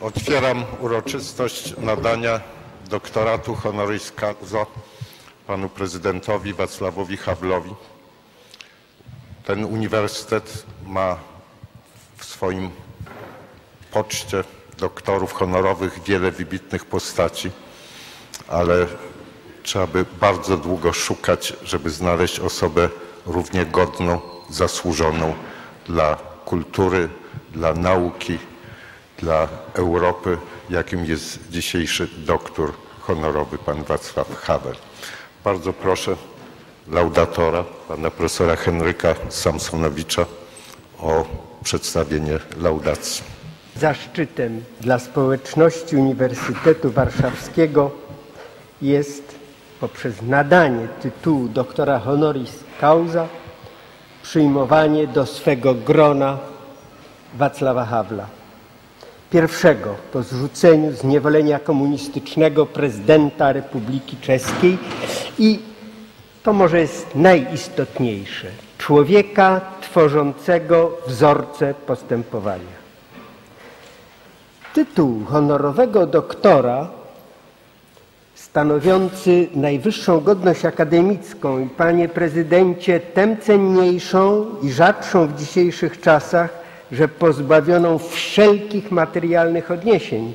Otwieram uroczystość nadania doktoratu honoris causa panu prezydentowi Wacławowi Hawlowi. Ten uniwersytet ma w swoim poczcie doktorów honorowych wiele wybitnych postaci, ale trzeba by bardzo długo szukać, żeby znaleźć osobę równie godną, zasłużoną dla kultury, dla nauki, dla Europy, jakim jest dzisiejszy doktor honorowy pan Wacław Havel. Bardzo proszę laudatora, pana profesora Henryka Samsonowicza o przedstawienie laudacji. Zaszczytem dla społeczności Uniwersytetu Warszawskiego jest poprzez nadanie tytułu doktora honoris causa przyjmowanie do swego grona Wacława Hawla. Pierwszego po zrzuceniu zniewolenia komunistycznego prezydenta Republiki Czeskiej i to może jest najistotniejsze człowieka tworzącego wzorce postępowania. Tytuł honorowego doktora stanowiący najwyższą godność akademicką i panie prezydencie tem cenniejszą i rzadszą w dzisiejszych czasach, że pozbawioną wszelkich materialnych odniesień,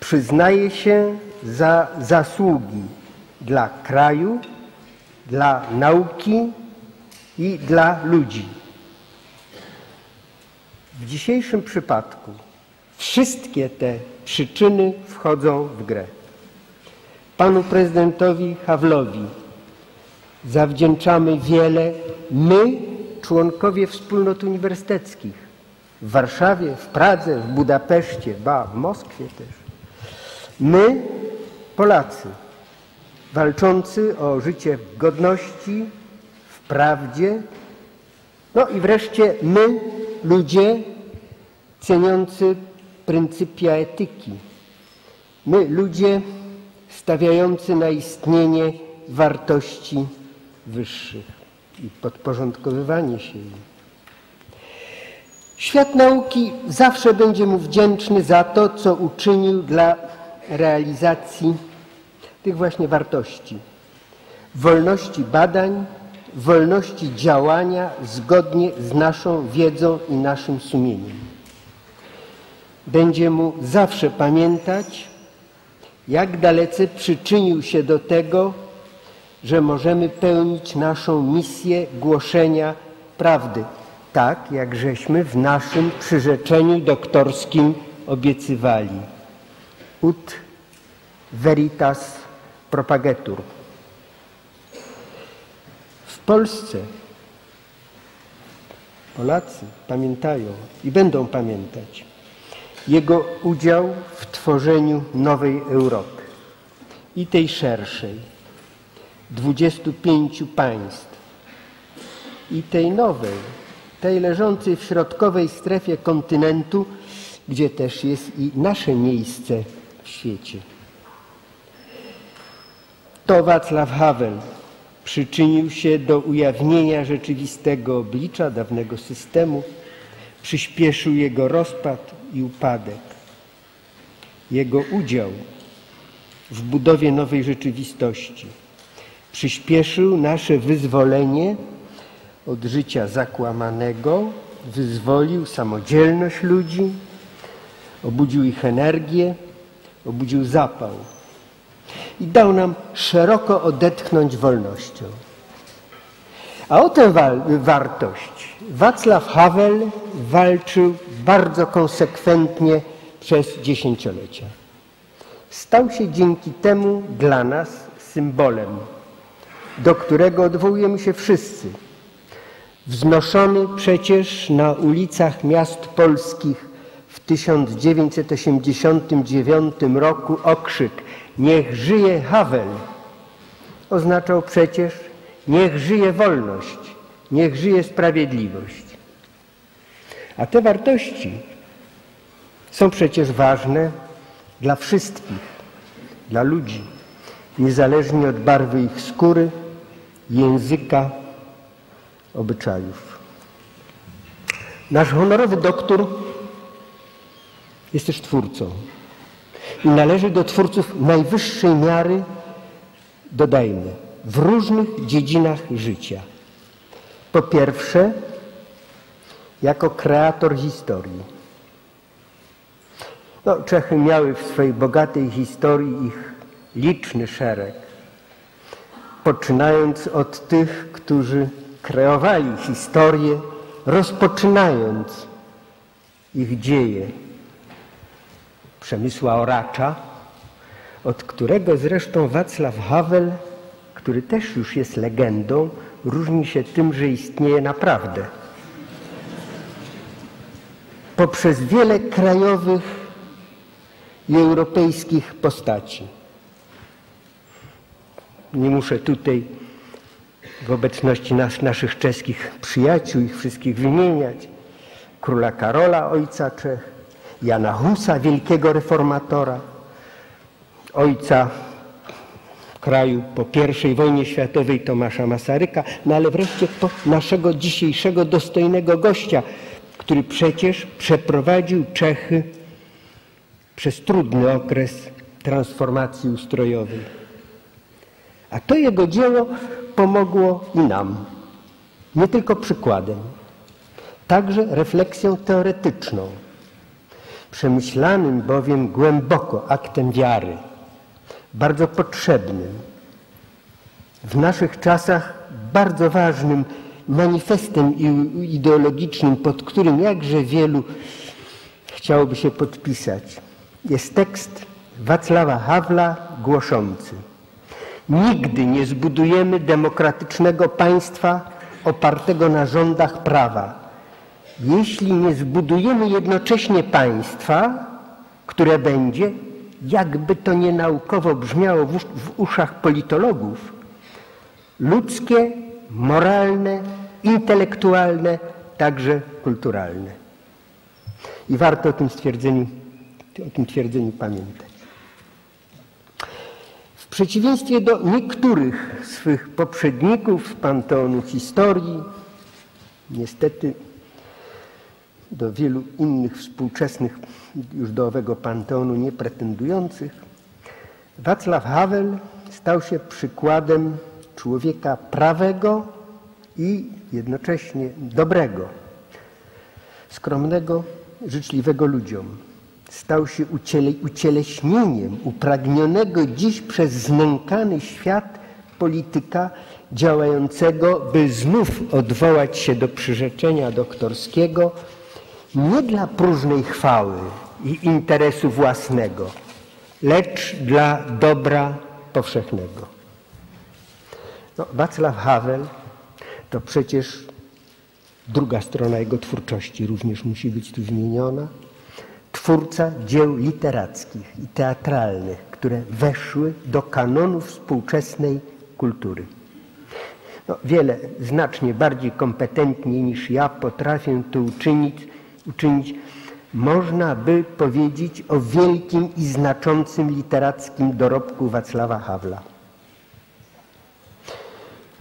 przyznaje się za zasługi dla kraju, dla nauki i dla ludzi. W dzisiejszym przypadku wszystkie te przyczyny wchodzą w grę. Panu prezydentowi Hawlowi zawdzięczamy wiele my, członkowie wspólnot uniwersyteckich w Warszawie, w Pradze, w Budapeszcie, ba, w Moskwie też. My, Polacy, walczący o życie w godności, w prawdzie, no i wreszcie my, ludzie ceniący pryncypia etyki. My, ludzie stawiający na istnienie wartości wyższych i podporządkowywanie się im. Świat nauki zawsze będzie mu wdzięczny za to, co uczynił dla realizacji tych właśnie wartości. Wolności badań, wolności działania zgodnie z naszą wiedzą i naszym sumieniem. Będzie mu zawsze pamiętać, jak dalece przyczynił się do tego, że możemy pełnić naszą misję głoszenia prawdy, tak jak żeśmy w naszym przyrzeczeniu doktorskim obiecywali. Ut veritas propagatur. W Polsce Polacy pamiętają i będą pamiętać jego udział w tworzeniu nowej Europy i tej szerszej, 25 państw i tej nowej, tej leżącej w środkowej strefie kontynentu, gdzie też jest i nasze miejsce w świecie. To Wacław Havel przyczynił się do ujawnienia rzeczywistego oblicza dawnego systemu, przyspieszył jego rozpad i upadek. Jego udział w budowie nowej rzeczywistości przyspieszył nasze wyzwolenie od życia zakłamanego, wyzwolił samodzielność ludzi, obudził ich energię, obudził zapał i dał nam szeroko odetchnąć wolnością. A o tę wartość Wacław Havel walczył bardzo konsekwentnie przez dziesięciolecia. Stał się dzięki temu dla nas symbolem, do którego odwołujemy się wszyscy. Wznoszony przecież na ulicach miast polskich w 1989 roku okrzyk Niech żyje Havel oznaczał przecież Niech żyje wolność, niech żyje sprawiedliwość. A te wartości są przecież ważne dla wszystkich, dla ludzi, niezależnie od barwy ich skóry, języka, obyczajów. Nasz honorowy doktor jest też twórcą. I należy do twórców najwyższej miary, dodajmy, w różnych dziedzinach życia. Po pierwsze, jako kreator historii. No, Czechy miały w swojej bogatej historii ich liczny szereg, poczynając od tych, którzy kreowali historię, rozpoczynając ich dzieje. Przemysła Oracza, od którego zresztą Wacław Havel, który też już jest legendą, różni się tym, że istnieje naprawdę. Poprzez wiele krajowych i europejskich postaci. Nie muszę tutaj w obecności nas, naszych czeskich przyjaciół ich wszystkich wymieniać. Króla Karola, ojca Czech, Jana Husa, wielkiego reformatora, ojca kraju po I wojnie światowej Tomasza Masaryka, no ale wreszcie naszego dzisiejszego dostojnego gościa, który przecież przeprowadził Czechy przez trudny okres transformacji ustrojowej. A to jego dzieło pomogło i nam. Nie tylko przykładem, także refleksją teoretyczną, przemyślanym bowiem głęboko aktem wiary, bardzo potrzebnym, w naszych czasach bardzo ważnym manifestem ideologicznym, pod którym jakże wielu chciałoby się podpisać. Jest tekst Wacława Hawla głoszący. Nigdy nie zbudujemy demokratycznego państwa opartego na rządach prawa, jeśli nie zbudujemy jednocześnie państwa, które będzie, jakby to nie naukowo brzmiało w, w uszach politologów, ludzkie, moralne, intelektualne, także kulturalne. I warto o tym stwierdzeniu, o tym twierdzeniu pamiętać. Przeciwieństwie do niektórych swych poprzedników panteonu historii, niestety do wielu innych współczesnych już do owego panteonu nie pretendujących, Wacław Havel stał się przykładem człowieka prawego i jednocześnie dobrego, skromnego, życzliwego ludziom. Stał się uciele, ucieleśnieniem upragnionego dziś przez znękany świat polityka działającego, by znów odwołać się do przyrzeczenia doktorskiego, nie dla próżnej chwały i interesu własnego, lecz dla dobra powszechnego. No, Wacław Havel to przecież druga strona jego twórczości również musi być tu wymieniona. Twórca dzieł literackich i teatralnych, które weszły do kanonu współczesnej kultury. No, wiele, znacznie bardziej kompetentnie niż ja potrafię to uczynić, uczynić, można by powiedzieć o wielkim i znaczącym literackim dorobku Wacława Hawla.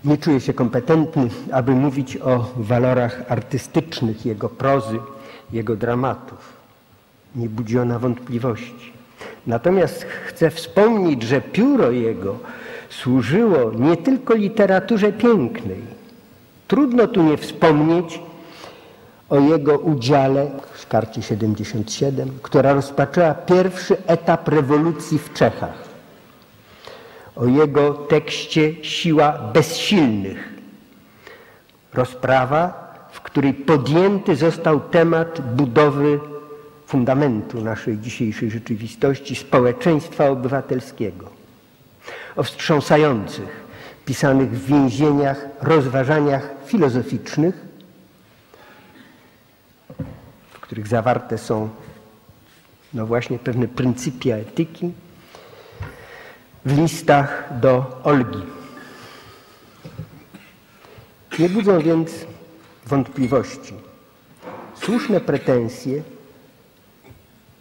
Nie czuję się kompetentny, aby mówić o walorach artystycznych jego prozy, jego dramatów. Nie budzi ona wątpliwości. Natomiast chcę wspomnieć, że pióro jego służyło nie tylko literaturze pięknej. Trudno tu nie wspomnieć o jego udziale w karcie 77, która rozpoczęła pierwszy etap rewolucji w Czechach o jego tekście Siła bezsilnych. Rozprawa, w której podjęty został temat budowy fundamentu naszej dzisiejszej rzeczywistości społeczeństwa obywatelskiego. O wstrząsających, pisanych w więzieniach, rozważaniach filozoficznych, w których zawarte są no właśnie pewne pryncypia etyki, w listach do Olgi. Nie budzą więc wątpliwości słuszne pretensje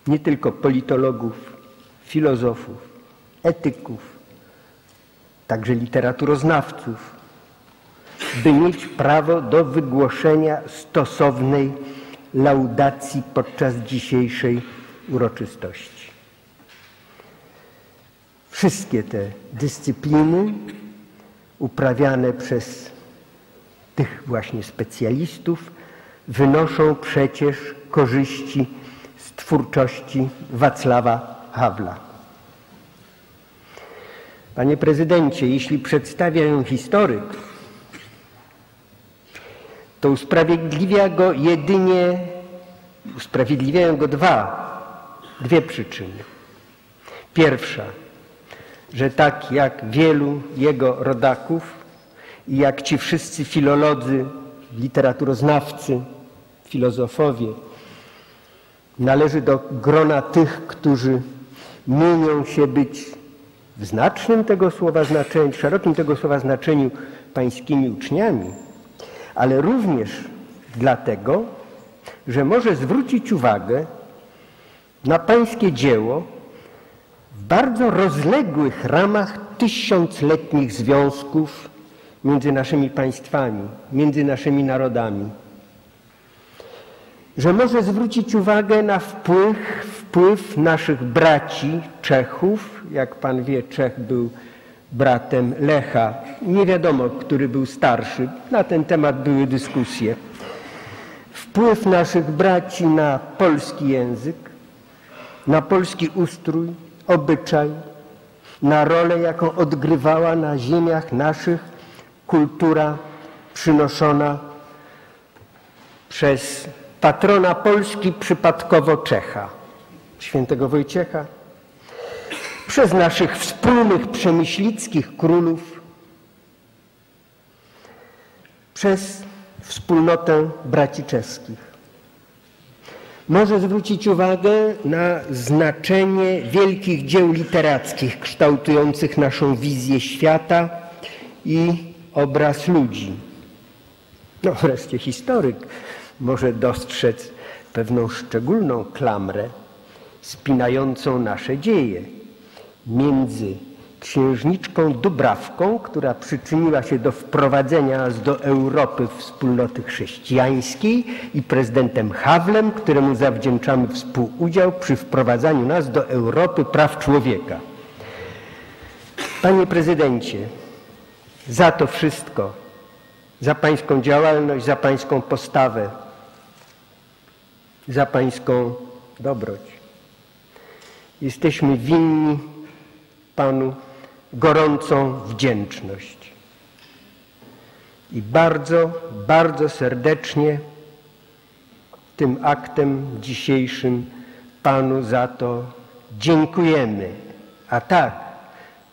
nie tylko politologów, filozofów, etyków, także literaturoznawców, by mieć prawo do wygłoszenia stosownej laudacji podczas dzisiejszej uroczystości. Wszystkie te dyscypliny uprawiane przez tych właśnie specjalistów wynoszą przecież korzyści twórczości Wacława Hawla. Panie prezydencie, jeśli przedstawia ją historyk, to usprawiedliwia go jedynie, usprawiedliwiają go dwa, dwie przyczyny. Pierwsza, że tak jak wielu jego rodaków i jak ci wszyscy filolodzy, literaturoznawcy, filozofowie, należy do grona tych, którzy mienią się być w znacznym tego słowa znaczeniu, w szerokim tego słowa znaczeniu pańskimi uczniami, ale również dlatego, że może zwrócić uwagę na pańskie dzieło w bardzo rozległych ramach tysiącletnich związków między naszymi państwami, między naszymi narodami. Że może zwrócić uwagę na wpływ, wpływ naszych braci Czechów. Jak pan wie, Czech był bratem Lecha. Nie wiadomo, który był starszy. Na ten temat były dyskusje. Wpływ naszych braci na polski język, na polski ustrój, obyczaj, na rolę, jaką odgrywała na ziemiach naszych kultura przynoszona przez patrona Polski, przypadkowo Czecha, świętego Wojciecha, przez naszych wspólnych przemyślickich królów, przez wspólnotę braci czeskich. Może zwrócić uwagę na znaczenie wielkich dzieł literackich kształtujących naszą wizję świata i obraz ludzi. No wreszcie historyk może dostrzec pewną szczególną klamrę spinającą nasze dzieje między księżniczką Dubrawką, która przyczyniła się do wprowadzenia nas do Europy wspólnoty chrześcijańskiej i prezydentem Hawlem, któremu zawdzięczamy współudział przy wprowadzaniu nas do Europy praw człowieka. Panie prezydencie, za to wszystko, za pańską działalność, za pańską postawę, za pańską dobroć. Jesteśmy winni Panu gorącą wdzięczność. I bardzo, bardzo serdecznie tym aktem dzisiejszym Panu za to dziękujemy. A tak,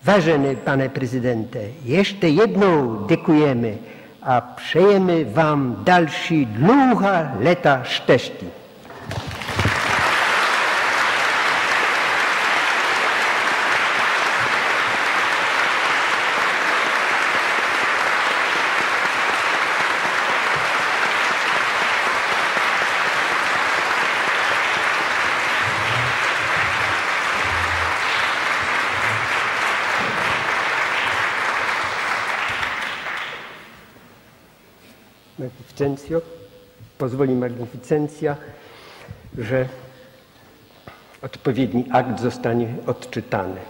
ważny Panie Prezydente, jeszcze jedną dziękujemy, a přejemy Wam další dlouhá leta štěstí. Pozwoli Magnificencja, że odpowiedni akt zostanie odczytany.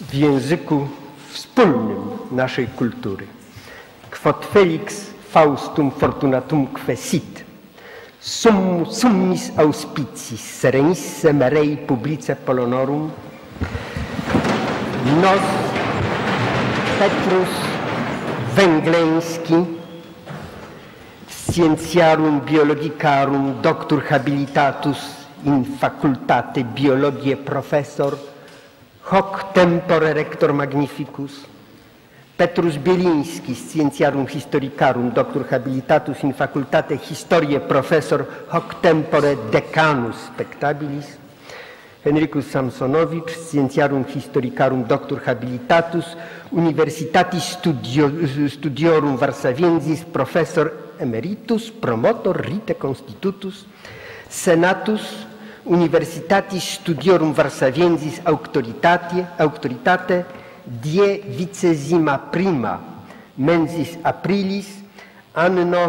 W języku wspólnym naszej kultury. Quod felix faustum fortunatum sit, sum, summis auspiciis serenisse merei publice polonorum nos Petrus Węgleński scientiarum biologicarum doctor habilitatus in facultate biologiae professor hoc tempore rector magnificus. Petrus Bielinski, scientiarum historicarum, doctor habilitatus in facultate historiae professor hoc tempore decanus spectabilis, Henricus Samsonowicz, scientiarum historicarum doctor habilitatus, Universitatis studio, Studiorum Varsaviensis, professor emeritus promotor rite constitutus senatus universitatis studiorum varsaviensis auctoritate auctoritate die vicesima prima mensis aprilis anno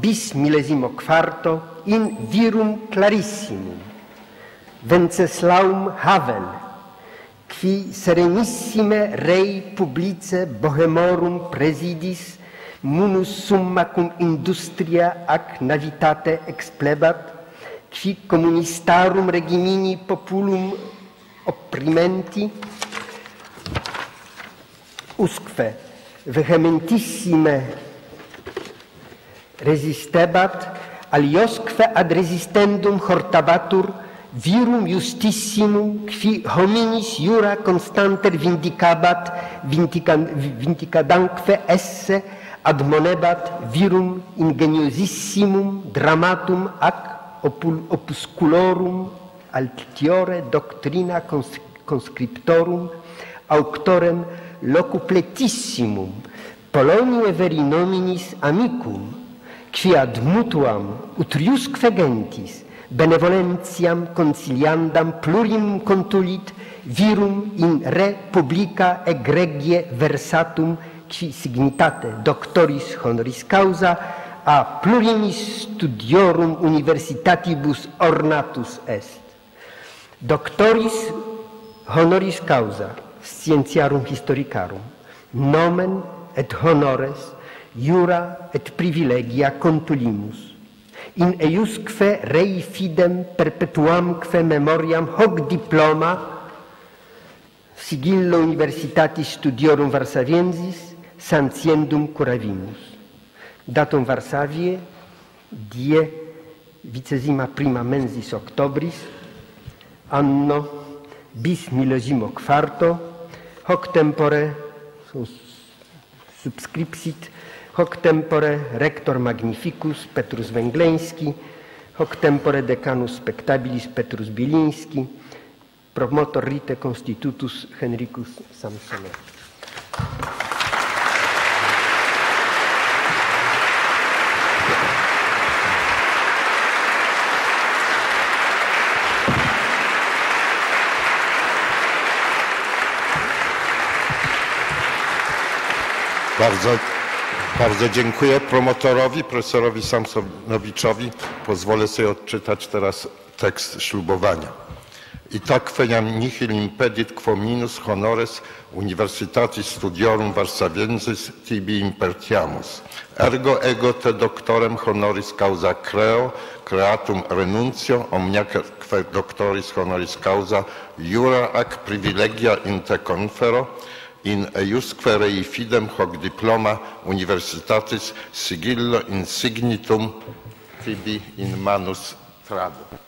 bis millesimo quarto in virum clarissimum. Venceslaum Havel qui serenissime rei publice bohemorum presidis munus summa cum industria ac navitate explebat, qui communistarum regimini populum opprimenti, usque vehementissime resistebat, aliosque ad resistendum hortabatur, virum justissimum qui hominis jura constanter vindicabat vindicadamque esse admonebat virum ingeniosissimum dramatum ac opusculorum altiore doctrina conscriptorum auctorem locupletissimum Polonie veri nominis amicum, qui ad mutuam utriusque gentis, benevolentiam conciliandam plurim contulit, virum in re publica egregie versatum ci signitate doctoris honoris causa a plurimis studiorum universitatibus ornatus est. Doctoris honoris causa scientiarum historicarum nomen et honores iura et privilegia contulimus in eiusque rei fidem perpetuamque memoriam hoc diploma sigillo universitatis studiorum Varsaviensis sanciendum curavimus. Datum Varsavie, die vicesima prima mensis octobris, anno bis millesimo quarto, hoc tempore subscripsit hoc tempore rector magnificus Petrus Węgleński, hoc tempore decanus spectabilis Petrus Biliński, promotor rite constitutus Henricus Samsonet. Bardzo, bardzo dziękuję promotorowi, profesorowi Samsonowiczowi. Pozwolę sobie odczytać teraz tekst ślubowania. I tak feniam nihil impedit quo minus honores universitatis studiorum Varsaviensis tibi impertiamus. Ergo ego te doctorem honoris causa creo, creatum renuncio, omniaque doctoris honoris causa jura ac privilegia in te confero, in eiusque rei fidem hoc diploma universitatis sigillo insignitum tibi in manus trado.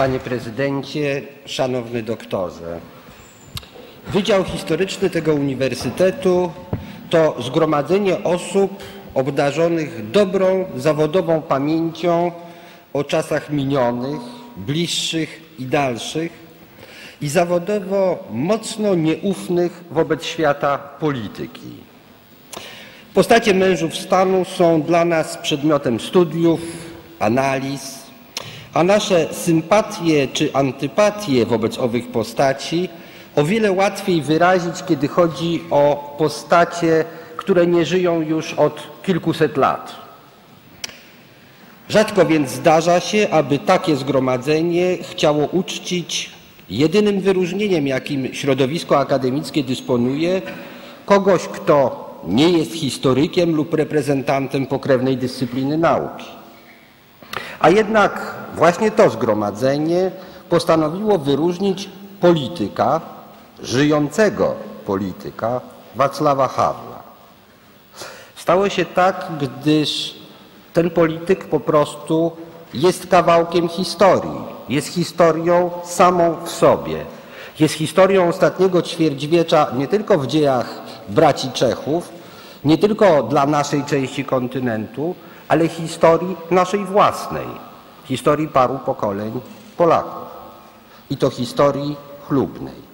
Panie Prezydencie, Szanowny Doktorze. Wydział Historyczny tego Uniwersytetu to zgromadzenie osób obdarzonych dobrą, zawodową pamięcią o czasach minionych, bliższych i dalszych i zawodowo mocno nieufnych wobec świata polityki. Postacie mężów stanu są dla nas przedmiotem studiów, analiz, a nasze sympatie czy antypatie wobec owych postaci o wiele łatwiej wyrazić, kiedy chodzi o postacie, które nie żyją już od kilkuset lat. Rzadko więc zdarza się, aby takie zgromadzenie chciało uczcić jedynym wyróżnieniem, jakim środowisko akademickie dysponuje, kogoś, kto nie jest historykiem lub reprezentantem pokrewnej dyscypliny nauki. A jednak właśnie to zgromadzenie postanowiło wyróżnić polityka, żyjącego polityka Wacława Hawla. Stało się tak, gdyż ten polityk po prostu jest kawałkiem historii, jest historią samą w sobie. Jest historią ostatniego ćwierćwiecza nie tylko w dziejach braci Czechów, nie tylko dla naszej części kontynentu, ale historii naszej własnej, historii paru pokoleń Polaków. I to historii chlubnej.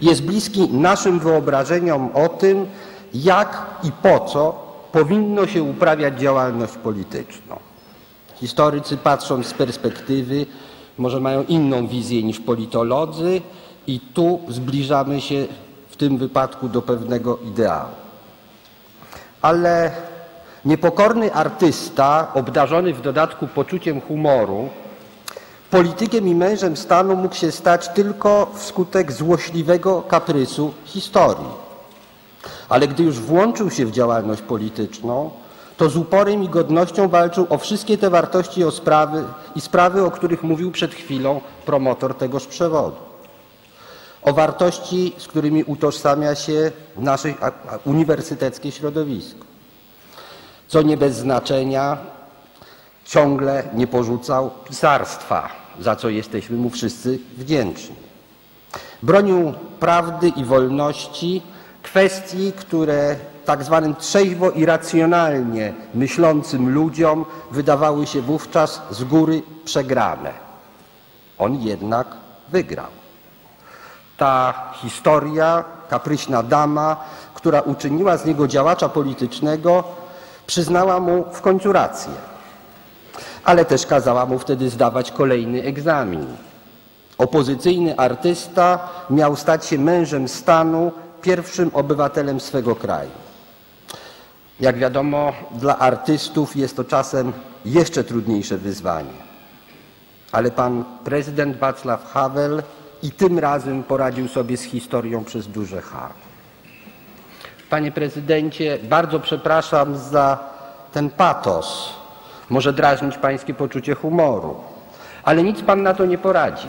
Jest bliski naszym wyobrażeniom o tym, jak i po co powinno się uprawiać działalność polityczną. Historycy, patrząc z perspektywy, może mają inną wizję niż politolodzy, i tu zbliżamy się w tym wypadku do pewnego ideału. Ale niepokorny artysta, obdarzony w dodatku poczuciem humoru, politykiem i mężem stanu mógł się stać tylko wskutek złośliwego kaprysu historii. Ale gdy już włączył się w działalność polityczną, to z uporem i godnością walczył o wszystkie te wartości o sprawy, i sprawy, o których mówił przed chwilą promotor tegoż przewodu. O wartości, z którymi utożsamia się nasze uniwersyteckie środowisko. Co nie bez znaczenia, ciągle nie porzucał pisarstwa, za co jesteśmy mu wszyscy wdzięczni. Bronił prawdy i wolności, kwestii, które tak zwanym trzeźwo i racjonalnie myślącym ludziom wydawały się wówczas z góry przegrane. On jednak wygrał. Ta historia, kapryśna dama, która uczyniła z niego działacza politycznego, przyznała mu w końcu rację, ale też kazała mu wtedy zdawać kolejny egzamin. Opozycyjny artysta miał stać się mężem stanu, pierwszym obywatelem swego kraju. Jak wiadomo, dla artystów jest to czasem jeszcze trudniejsze wyzwanie. Ale pan prezydent Václav Havel i tym razem poradził sobie z historią przez duże H. Panie prezydencie, bardzo przepraszam za ten patos. Może drażnić pańskie poczucie humoru, ale nic pan na to nie poradzi.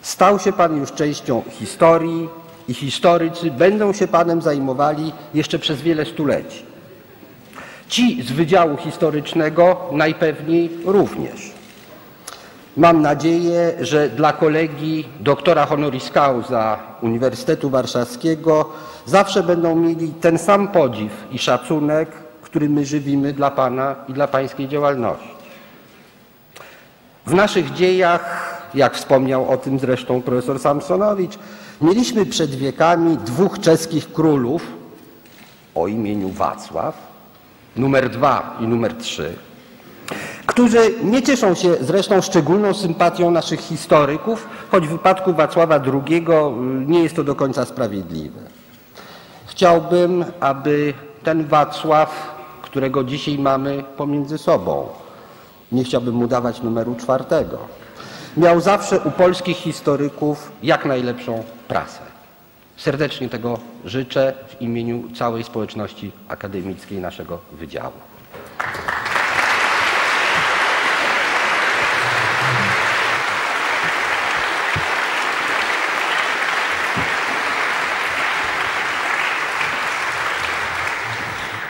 Stał się pan już częścią historii i historycy będą się panem zajmowali jeszcze przez wiele stuleci. Ci z Wydziału Historycznego najpewniej również. Mam nadzieję, że dla kolegi doktora honoris causa Uniwersytetu Warszawskiego zawsze będą mieli ten sam podziw i szacunek, który my żywimy dla Pana i dla Pańskiej działalności. W naszych dziejach, jak wspomniał o tym zresztą profesor Samsonowicz, mieliśmy przed wiekami dwóch czeskich królów o imieniu Wacław, numer dwa i numer trzy, którzy nie cieszą się zresztą szczególną sympatią naszych historyków, choć w wypadku Wacława II nie jest to do końca sprawiedliwe. Chciałbym, aby ten Wacław, którego dzisiaj mamy pomiędzy sobą, nie chciałbym mu dawać numeru czwartego, miał zawsze u polskich historyków jak najlepszą prasę. Serdecznie tego życzę w imieniu całej społeczności akademickiej naszego wydziału.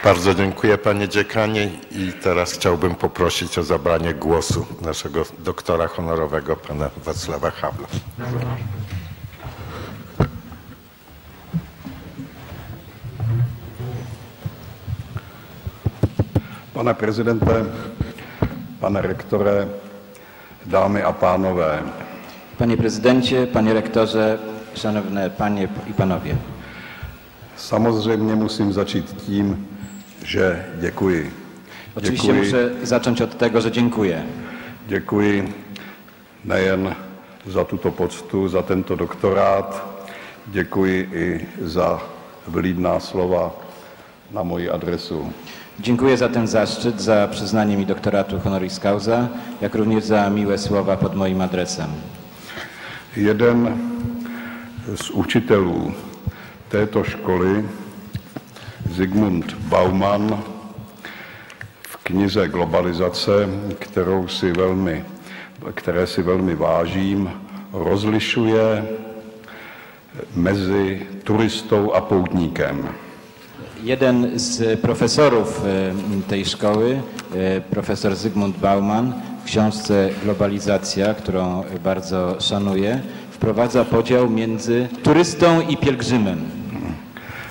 Bardzo dziękuję panie dziekanie i teraz chciałbym poprosić o zabranie głosu naszego doktora honorowego pana Wacława Hawla. Pane prezidente, pane rektore, dámy a pánové, Panie prezydencie, panie rektorze, szanowne panie i panowie. samozřejmě musím začít tím, že děkuji. Oczywiście Děkuji, muszę zacząć od tego, że dziękuję. děkuji nejen za tuto poctu, za tento doktorát, děkuji i za vlídná slova na moji adresu. Dziękuję za ten zaszczyt, za przyznanie mi doktoratu honoris causa, jak również za miłe słowa pod moim adresem. Jeden z učitelů této školy, Zygmunt Bauman, v knize Globalizace, kterou si velmi, které si velmi vážím, rozlišuje mezi turistou a poutníkem. Jeden z profesorów e, tej szkoły, e, profesor Zygmunt Bauman, w książce Globalizacja, którą bardzo szanuję, wprowadza podział między turystą i pielgrzymem.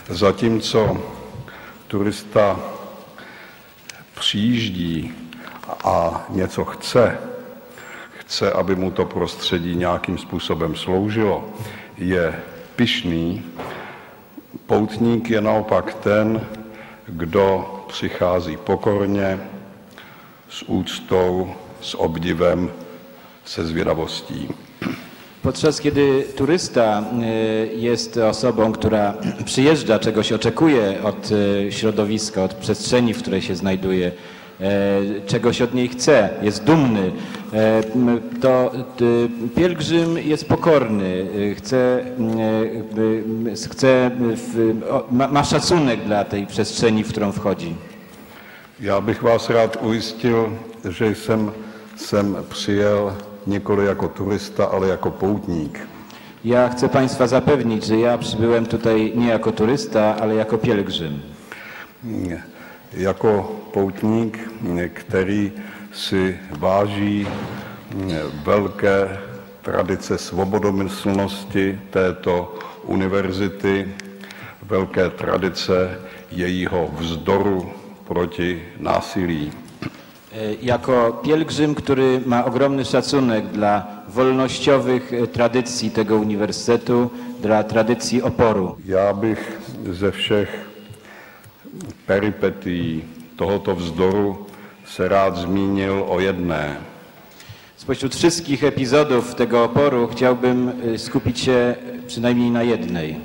Zatímco turista přijíždí a něco chce, chce, aby mu to prostředí nějakým způsobem sloužilo, je pyšný, poutník je naopak ten, kdo přichází pokorně, s úctou, s obdivem, se zvědavostí. Podczas kiedy turysta e, jest osobą, która przyjeżdża, czegoś oczekuje od e, środowiska, od przestrzeni, w której się znajduje, e, czegoś od niej chce, jest dumny, to pielgrzym jest pokorny, chce, chce ma, szacunek dla tej przestrzeni, w którą wchodzi. Já bych vás rád ujistil, že jsem sem přijel nikoli jako turista, ale jako poutník. Ja chcę Państwa zapewnić, że ja przybyłem tutaj nie jako turysta, ale jako pielgrzym. Jako poutník, který si váží velké tradice svobodomyslnosti této univerzity, velké tradice jejího vzdoru proti násilí. E, Jako pielgrzym, który ma ogromny szacunek dla wolnościowych e, tradycji tego uniwersytetu, dla tradycji oporu. Já bych ze všech peripetí tohoto vzdoru se rád zmínil o jedné. Spośród wszystkich epizodów tego oporu chciałbym e, skupić się przynajmniej na jednej.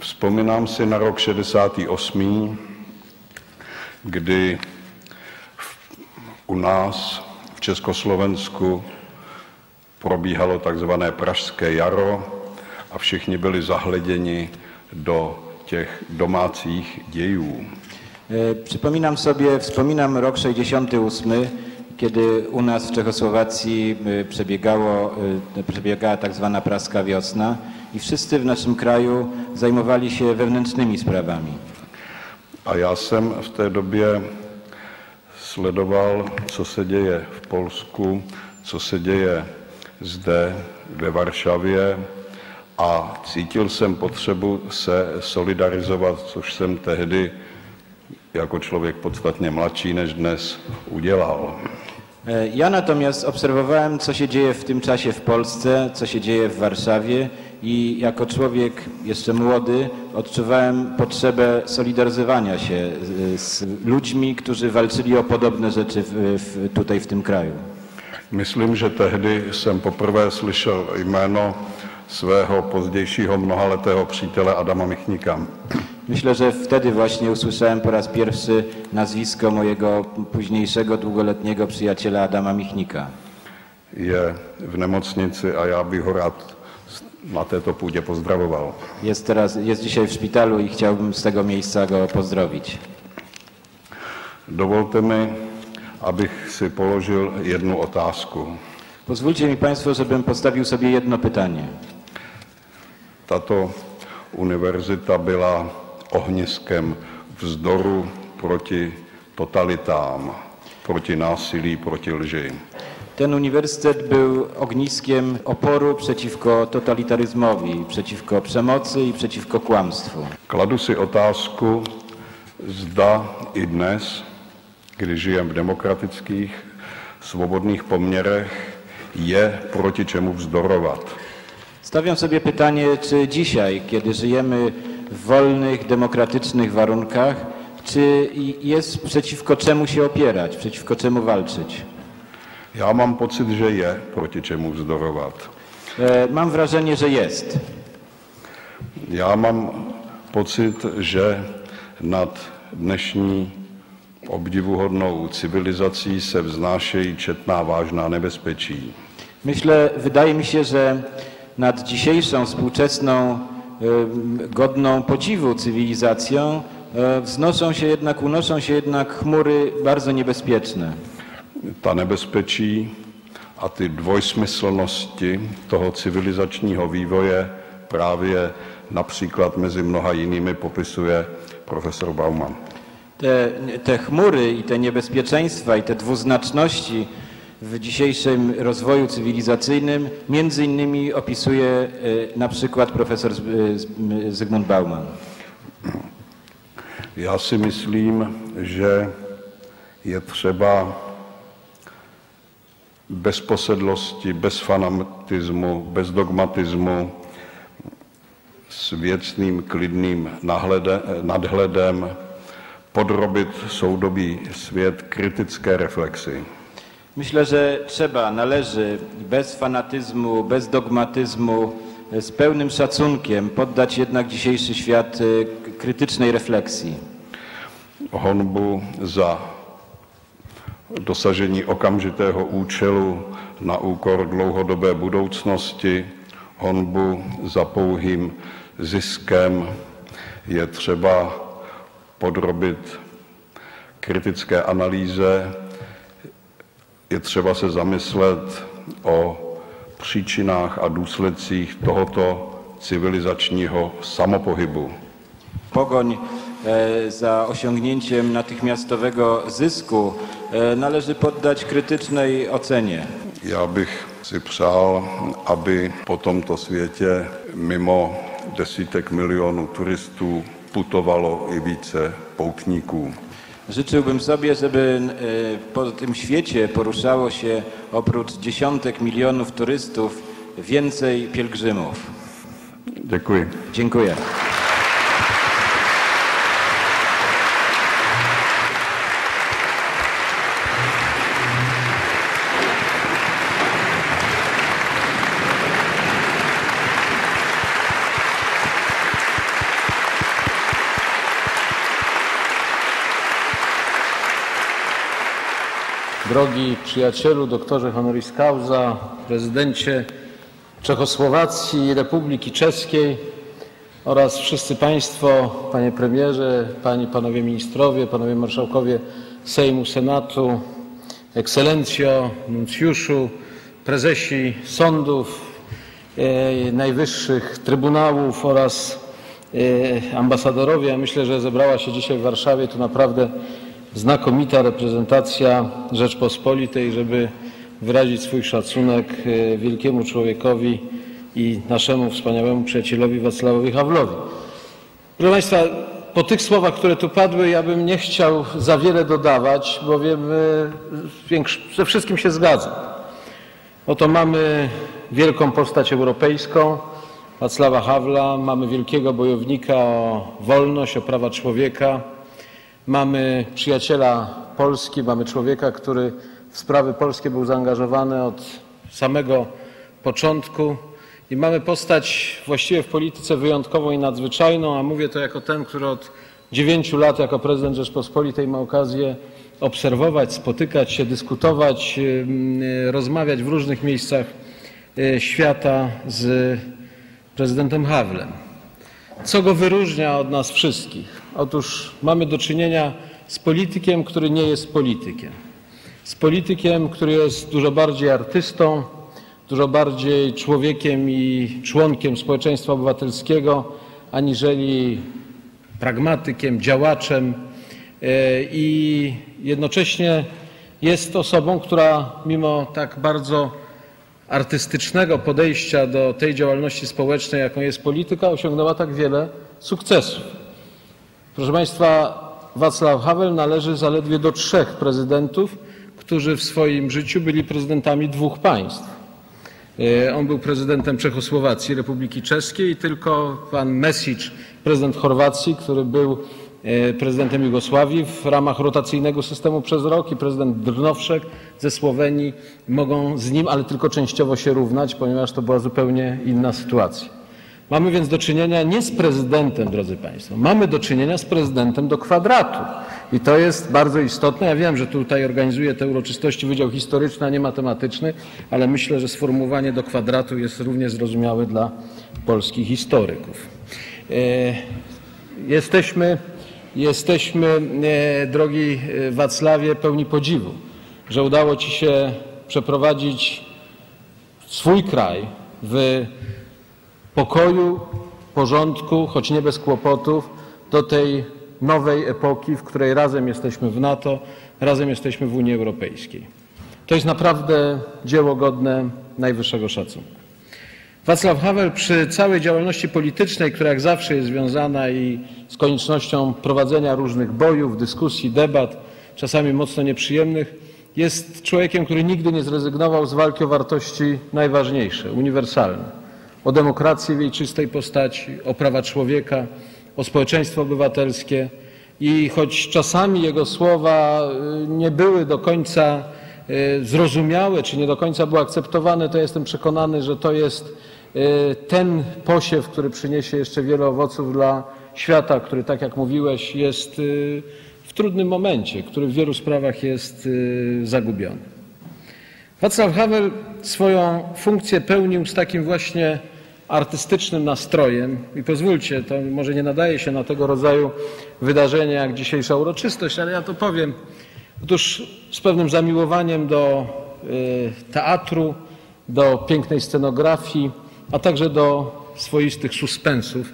Vzpomínám si na rok 68, kdy v- u nás v Československu probíhalo takzvané Pražské jaro a všichni byli zahleděni do těch domácích dějů. E, Przypominam sobie, wspominam rok 68, kiedy u nas w Czechosłowacji e, przebiegało, e, przebiegała tak zwana praska wiosna i wszyscy w naszym kraju zajmowali się wewnętrznymi sprawami. A já jsem v té době sledoval, co se děje v Polsku, co se děje zde ve Varšavě a cítil jsem potřebu se solidarizovat, což jsem tehdy jako člověk podstatně mladší než dnes udělal. E, Ja natomiast obserwowałem, co się dzieje w tym czasie w Polsce, co się dzieje w Warszawie i jako człowiek jeszcze młody odczuwałem potrzebę solidaryzowania się z, ludźmi, którzy walczyli o podobne rzeczy w, w, tutaj w tym kraju. Myslím, že tehdy jsem poprvé slyšel jméno svého pozdějšího mnohaletého přítele Adama Michnika. Myślę, że wtedy właśnie usłyszałem po raz pierwszy nazwisko mojego późniejszego, długoletniego przyjaciela Adama Michnika. Je v nemocnici a já bych ho rád na této půdě pozdravoval. Jest, teraz, jest dzisiaj w szpitalu i chciałbym z tego miejsca go pozdrowić. Dovolte mi, abych si položil jednu otázku. Pozwólcie mi Państwo, żebym postawił sobie jedno pytanie. Tato univerzita byla ohniskem vzdoru proti totalitám, proti násilí, proti lži. Ten uniwersytet był ogniskiem oporu przeciwko totalitaryzmowi, przeciwko przemocy i przeciwko kłamstwu. Kladu si otázku, zda i dnes, kdy žijeme v demokratických, svobodných poměrech, je proti čemu vzdorovat. Stawiam sobie pytanie, czy dzisiaj, kiedy żyjemy w wolnych, demokratycznych warunkach, czy jest przeciwko czemu się opierać, przeciwko czemu walczyć? Já mám pocit, že je proti čemu vzdorovat. E, Mam wrażenie, że jest. Já mám pocit, že nad dnešní obdivuhodnou civilizací se vznášejí četná vážná nebezpečí. Myślę, wydaje mi się, że nad dzisiejszą współczesną, y, godną podziwu cywilizacją y, wznoszą się jednak, unoszą się jednak chmury bardzo niebezpieczne. Ta nebezpečí a ty dvojsmyslnosti toho civilizačního vývoje právě například mezi mnoha jinými popisuje profesor Bauman. Te, te chmury i te niebezpieczeństwa i te dwuznaczności w dzisiejszym rozwoju cywilizacyjnym między innymi opisuje y, na przykład profesor Z- Zygmunt Bauman. Já si myslím, že je třeba bez posedlosti, bez fanatismu, bez dogmatismu, s věcným, klidným nahlede, nadhledem podrobit soudobý svět kritické reflexi. Myślę, że trzeba, należy bez fanatyzmu, bez dogmatyzmu, y, z pełnym szacunkiem poddać jednak dzisiejszy świat k- krytycznej refleksji. honbu za dosažení okamžitého účelu na úkor dlouhodobé budoucnosti, honbu za pouhým ziskem je třeba podrobit kritické analýze, je třeba se zamyslet o příčinách a důsledcích tohoto civilizačního samopohybu. Pogoń e, za osiągnięciem natychmiastowego zysku należy poddać krytycznej ocenie. Já bych si přál, aby po tomto světě mimo desítek milionů turistů putovalo i více poutníků. Życzyłbym sobie, żeby e, po tym świecie poruszało się oprócz dziesiątek milionów turystów więcej pielgrzymów. Děkuji. Dziękuję. Drogi przyjacielu, doktorze honoris causa, prezydencie Czechosłowacji i Republiki Czeskiej oraz wszyscy Państwo, Panie Premierze, Panie, Panowie Ministrowie, Panowie Marszałkowie Sejmu, Senatu, Ekscelencjo, Nuncjuszu, Prezesi Sądów e, Najwyższych Trybunałów oraz e, ambasadorowie. Ja myślę, że zebrała się dzisiaj w Warszawie tu naprawdę znakomita reprezentacja Rzeczpospolitej, żeby wyrazić swój szacunek e, wielkiemu człowiekowi i naszemu wspaniałemu przyjacielowi Wacławowi Hawlowi. Proszę Państwa, po tych słowach, które tu padły, ja bym nie chciał za wiele dodawać, bowiem e, ze wszystkim się zgadzam. Oto mamy wielką postać europejską, Wacława Hawla, mamy wielkiego bojownika o wolność, o prawa człowieka, mamy przyjaciela Polski, mamy człowieka, który w sprawy polskie był zaangażowany od samego początku i mamy postać właściwie w polityce wyjątkową i nadzwyczajną, a mówię to jako ten, który od dziewięciu lat jako prezydent Rzeczpospolitej ma okazję obserwować, spotykać się, dyskutować, y, rozmawiać w różnych miejscach y, świata z prezydentem Hawlem. Co go wyróżnia od nas wszystkich? Otóż mamy do czynienia z politykiem, który nie jest politykiem. Z politykiem, który jest dużo bardziej artystą, dużo bardziej człowiekiem i członkiem społeczeństwa obywatelskiego, aniżeli pragmatykiem, działaczem e, i jednocześnie jest osobą, która mimo tak bardzo artystycznego podejścia do tej działalności społecznej, jaką jest polityka, osiągnęła tak wiele sukcesów. Proszę Państwa, Wacław Havel należy zaledwie do trzech prezydentów, którzy w swoim życiu byli prezydentami dwóch państw. E, On był prezydentem Czechosłowacji, Republiki Czeskiej tylko pan Mesic, prezydent Chorwacji, który był e, prezydentem Jugosławii w ramach rotacyjnego systemu przez rok i prezydent Drnowszek ze Słowenii mogą z nim, ale tylko częściowo się równać, ponieważ to była zupełnie inna sytuacja. Mamy więc do czynienia nie z prezydentem, drodzy Państwo, mamy do czynienia z prezydentem do kwadratu. I to jest bardzo istotne. Ja wiem, że tutaj organizuje te uroczystości Wydział Historyczny, a nie matematyczny, ale myślę, że sformułowanie do kwadratu jest równie zrozumiałe dla polskich historyków. E, Jesteśmy, jesteśmy, e, drogi e, Wacławie, pełni podziwu, że udało Ci się przeprowadzić swój kraj w pokoju, porządku, choć nie bez kłopotów, do tej nowej epoki, w której razem jesteśmy w NATO, razem jesteśmy w Unii Europejskiej. To jest naprawdę dzieło godne najwyższego szacunku. Wacław Havel przy całej działalności politycznej, która jak zawsze jest związana i z koniecznością prowadzenia różnych bojów, dyskusji, debat, czasami mocno nieprzyjemnych, jest człowiekiem, który nigdy nie zrezygnował z walki o wartości najważniejsze, uniwersalne. O demokrację w jej czystej postaci, o prawa człowieka, o społeczeństwo obywatelskie. I choć czasami jego słowa y, nie były do końca y, zrozumiałe, czy nie do końca były akceptowane, to jestem przekonany, że to jest y, ten posiew, który przyniesie jeszcze wiele owoców dla świata, który, tak jak mówiłeś, jest w trudnym momencie, który w wielu sprawach jest zagubiony. Wacław Havel swoją funkcję pełnił z takim właśnie artystycznym nastrojem i pozwólcie, to może nie nadaje się na tego rodzaju wydarzenia jak dzisiejsza uroczystość, ale ja to powiem. Otóż z pewnym zamiłowaniem do y, teatru, do pięknej scenografii, a także do swoistych suspensów,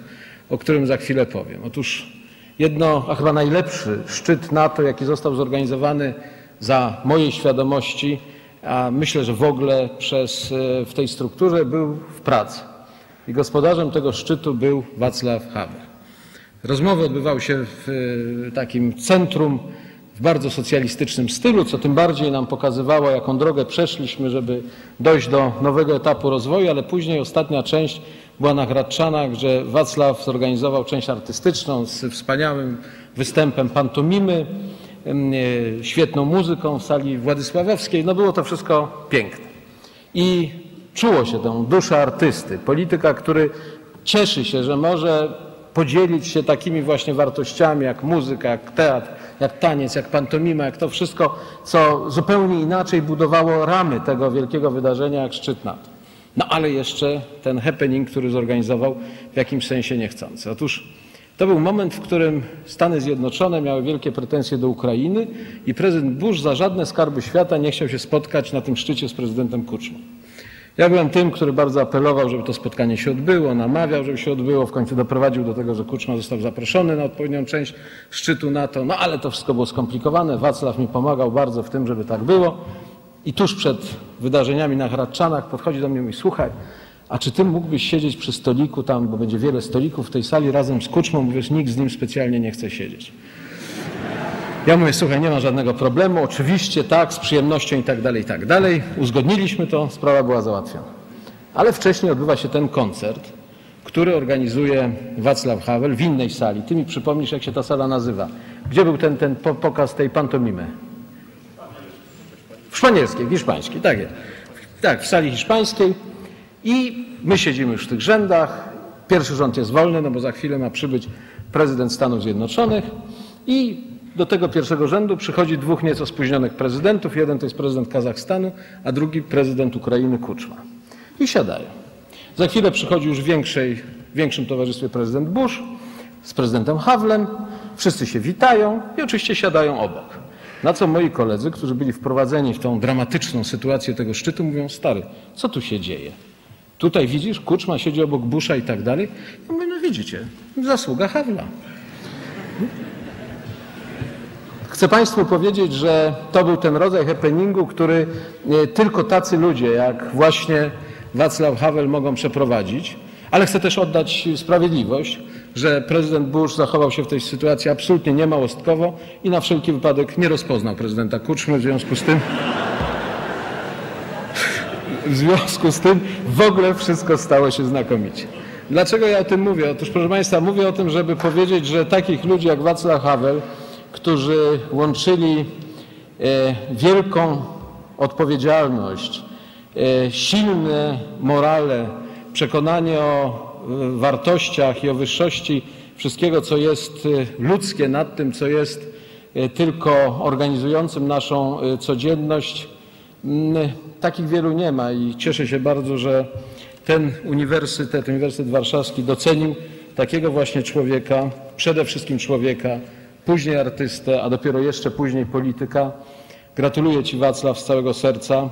o którym za chwilę powiem. Otóż jedno, a chyba najlepszy szczyt NATO, jaki został zorganizowany za mojej świadomości, a myślę, że w ogóle przez, y, w tej strukturze był w Pradze. I gospodarzem tego szczytu był Wacław Havel. Rozmowy odbywały się w y, takim centrum, w bardzo socjalistycznym stylu, co tym bardziej nam pokazywało, jaką drogę przeszliśmy, żeby dojść do nowego etapu rozwoju, ale później ostatnia część była na Hradczanach, że Wacław zorganizował część artystyczną z wspaniałym występem pantomimy, e, świetną muzyką w sali Władysławowskiej. No było to wszystko piękne. I czuło się tę duszę artysty, polityka, który cieszy się, że może podzielić się takimi właśnie wartościami jak muzyka, jak teatr, jak taniec, jak pantomima, jak to wszystko, co zupełnie inaczej budowało ramy tego wielkiego wydarzenia jak szczyt NATO. No ale jeszcze ten happening, który zorganizował w jakimś sensie niechcący. Otóż to był moment, w którym Stany Zjednoczone miały wielkie pretensje do Ukrainy i prezydent Bush za żadne skarby świata nie chciał się spotkać na tym szczycie z prezydentem Kuczmą. Ja byłem tym, który bardzo apelował, żeby to spotkanie się odbyło, namawiał, żeby się odbyło, w końcu doprowadził do tego, że Kuczma został zaproszony na odpowiednią część szczytu NATO, no ale to wszystko było skomplikowane. Wacław mi pomagał bardzo w tym, żeby tak było. I tuż przed wydarzeniami na Hradczanach podchodzi do mnie i mówi, słuchaj, a czy ty mógłbyś siedzieć przy stoliku tam, bo będzie wiele stolików w tej sali razem z Kuczmą, mówisz, nikt z nim specjalnie nie chce siedzieć. Ja mówię, słuchaj, nie ma żadnego problemu, oczywiście tak, z przyjemnością i tak dalej, i tak dalej. Uzgodniliśmy to, sprawa była załatwiona. Ale wcześniej odbywa się ten koncert, który organizuje Wacław Havel w innej sali. Ty mi przypomnisz, jak się ta sala nazywa. Gdzie był ten, ten po- pokaz tej pantomimy? W szpanielskiej, w hiszpańskiej, tak jest. Tak, w sali hiszpańskiej. I my siedzimy już w tych rzędach. Pierwszy rząd jest wolny, no bo za chwilę ma przybyć prezydent Stanów Zjednoczonych. I do tego pierwszego rzędu przychodzi dwóch nieco spóźnionych prezydentów. Jeden to jest prezydent Kazachstanu, a drugi prezydent Ukrainy Kuczma. I siadają. Za chwilę przychodzi już w większej, większym towarzystwie prezydent Bush z prezydentem Havlem. Wszyscy się witają i oczywiście siadają obok. Na co moi koledzy, którzy byli wprowadzeni w tą dramatyczną sytuację tego szczytu, mówią: Stary, co tu się dzieje? Tutaj widzisz, Kuczma siedzi obok Busha i tak dalej. Ja mówię, no widzicie, zasługa Havla. Chcę Państwu powiedzieć, że to był ten rodzaj happeningu, który e, tylko tacy ludzie jak właśnie Wacław Havel mogą przeprowadzić, ale chcę też oddać sprawiedliwość, że prezydent Bush zachował się w tej sytuacji absolutnie niemałostkowo i na wszelki wypadek nie rozpoznał prezydenta Kuczmy, w związku z tym w związku z tym w ogóle wszystko stało się znakomicie. Dlaczego ja o tym mówię? Otóż, proszę Państwa, mówię o tym, żeby powiedzieć, że takich ludzi jak Wacław Havel, którzy łączyli e, wielką odpowiedzialność, e, silne morale, przekonanie o e, wartościach i o wyższości wszystkiego, co jest ludzkie, nad tym, co jest tylko organizującym naszą codzienność, takich wielu nie ma i cieszę się bardzo, że ten uniwersytet, Uniwersytet Warszawski docenił takiego właśnie człowieka, przede wszystkim człowieka, później artystę, a dopiero jeszcze później polityka. Gratuluję Ci Wacław z całego serca.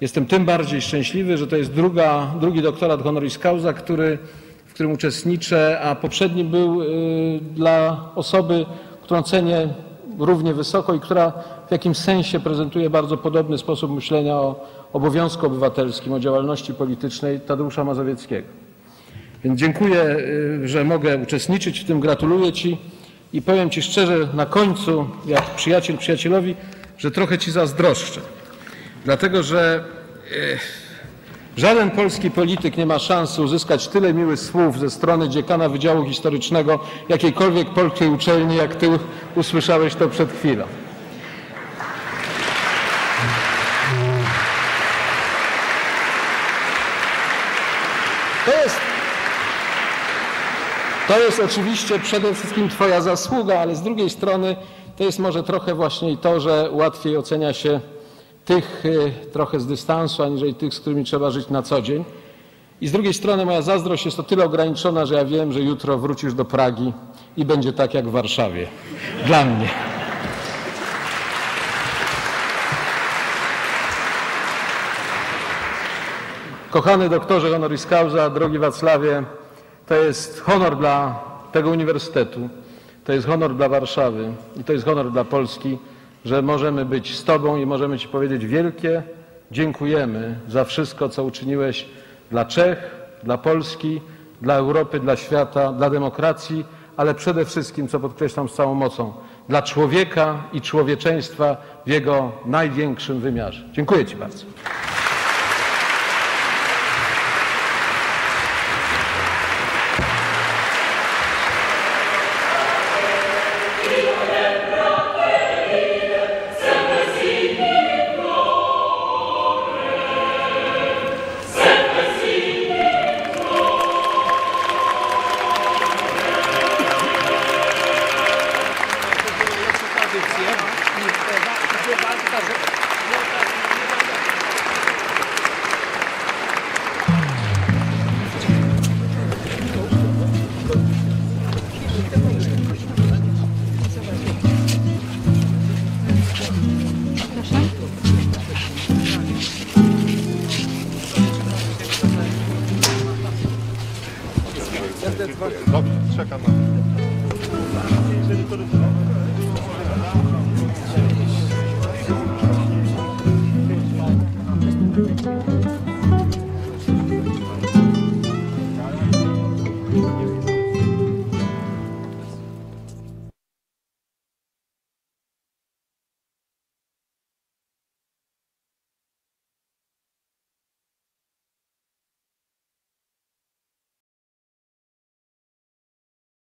Jestem tym bardziej szczęśliwy, że to jest druga, drugi doktorat honoris causa, który, w którym uczestniczę, a poprzedni był y, dla osoby, którą cenię równie wysoko i która w jakimś sensie prezentuje bardzo podobny sposób myślenia o obowiązku obywatelskim, o działalności politycznej Tadeusza Mazowieckiego. Więc dziękuję, y, że mogę uczestniczyć w tym, gratuluję Ci i powiem Ci szczerze na końcu, jak przyjaciel przyjacielowi, że trochę Ci zazdroszczę. Dlatego, że e, żaden polski polityk nie ma szansy uzyskać tyle miłych słów ze strony dziekana Wydziału Historycznego jakiejkolwiek polskiej uczelni, jak Ty usłyszałeś to przed chwilą. To jest oczywiście przede wszystkim Twoja zasługa, ale z drugiej strony to jest może trochę właśnie i to, że łatwiej ocenia się tych y, trochę z dystansu, aniżeli tych, z którymi trzeba żyć na co dzień. I z drugiej strony moja zazdrość jest o tyle ograniczona, że ja wiem, że jutro wrócisz do Pragi i będzie tak jak w Warszawie. Dla mnie. Kochany doktorze honoris causa, drogi Wacławie, to jest honor dla tego uniwersytetu, to jest honor dla Warszawy i to jest honor dla Polski, że możemy być z Tobą i możemy Ci powiedzieć wielkie dziękujemy za wszystko, co uczyniłeś dla Czech, dla Polski, dla Europy, dla świata, dla demokracji, ale przede wszystkim, co podkreślam z całą mocą, dla człowieka i człowieczeństwa w jego największym wymiarze. Dziękuję Ci bardzo.